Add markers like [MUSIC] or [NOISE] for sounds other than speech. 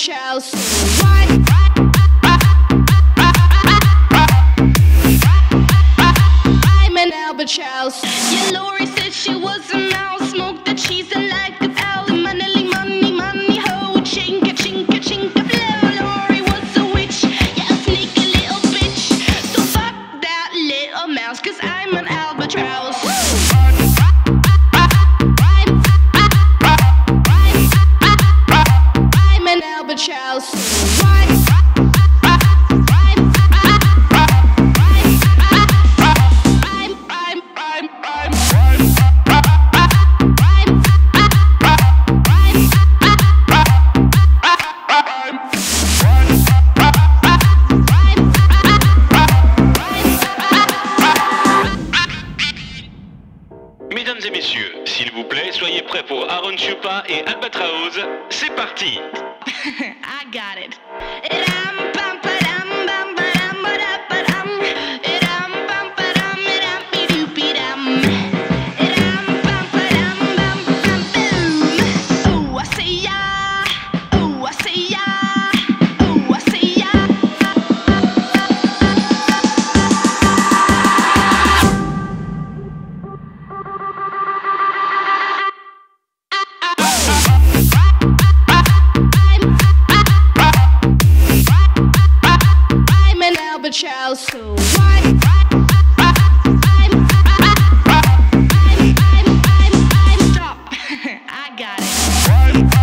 shall soon. Mesdames et messieurs, s'il vous plaît. Soyez prêts pour Aaron Chupa et Albatraoz. C'est parti [LAUGHS] [LAUGHS] I got it.